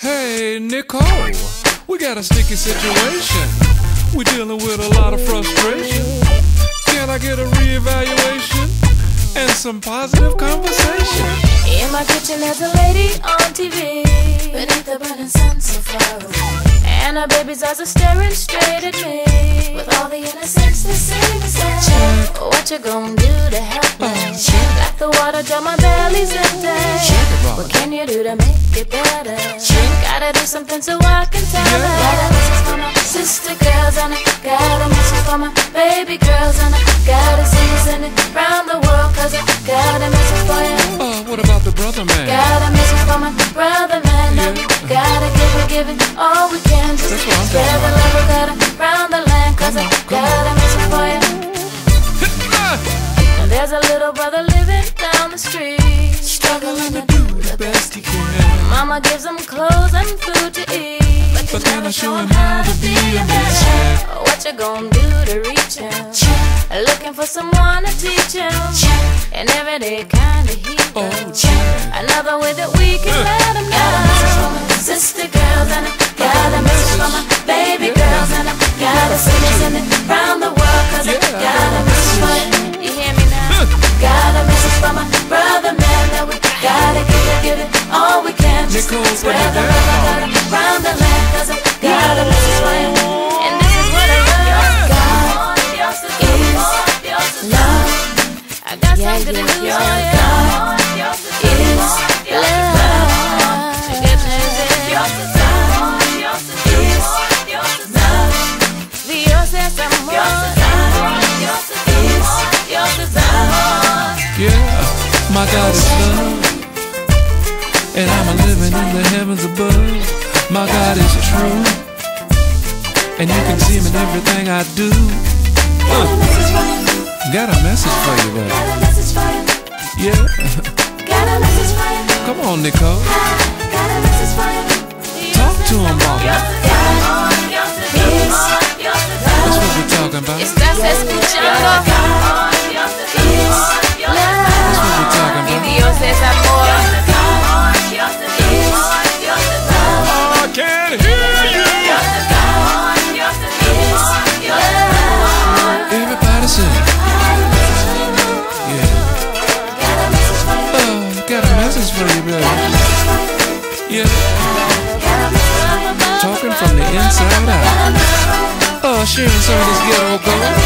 Hey, Nicole, we got a sticky situation. We're dealing with a lot of frustration. Can I get a reevaluation and some positive conversation? In my kitchen, there's a lady on TV. Beneath the burning sun, so far away. And her baby's eyes are staring straight at me. With all the innocence they seem to say. What you gonna do to help me? Uh-huh. Like the water, till my belly's empty. What can you do to make it better? Gotta do something so I can tell her. Got a message for my sister girls and I got a message for my baby girls and I gotta it, send it round the world 'cause I got a message for you. Uh, what about the brother man? Got a message for my brother man. Now we gotta give it, give it all we can. Just That's what spread the love got around the land. Cause I got a message for you. There's a little brother living down the street. Struggling to best he can. Mama gives him clothes and food to eat. But then I show him how to be a man. What you gonna do to reach him? Looking for someone to teach him. And every day kinda heat Oh, him. Another way that we can let we can. Just Nicole, put spread it the love I the land 'cause I got a message for you. And this is what I love. God is love. I got something to lose for you. God is love. Good God is love. Dios es amor. Dios es amor. Yeah, my God is love. And I'm a living in the heavens above. My God is true. And you can see him in everything I do. Got a message for you. Got a message for you, baby. Got a message for you. Yeah, Got a message for you. come on, Nicole. Got a message for you. Talk to him, mama. That's what we're talking about. Oh, message for you, baby. Yeah. Talking from the inside out. Oh, sharing some of this ghetto oh, gold.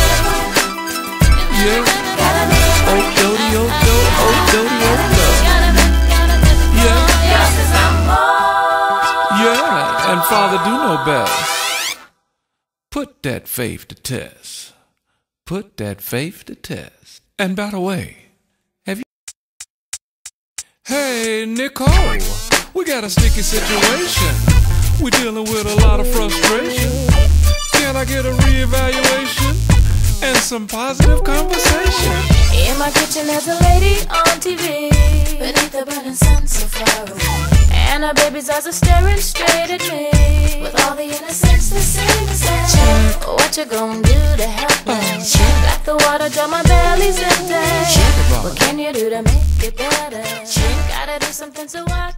Yeah. Oh, dody, oh, do, oh, dody, oh, do. Yeah. Yeah. And Father, do know best. Put that faith to test. Put that faith to test. And by the way. Hey, Nicole, we got a sticky situation. We're dealing with a lot of frustration. Can I get a reevaluation and some positive conversation? In my kitchen, there's a Her baby's eyes are staring straight at me. With all the innocence they seem to say. What you gonna do to help me? Like the water, till my belly's empty. What can you do to make it better? Gotta do something so I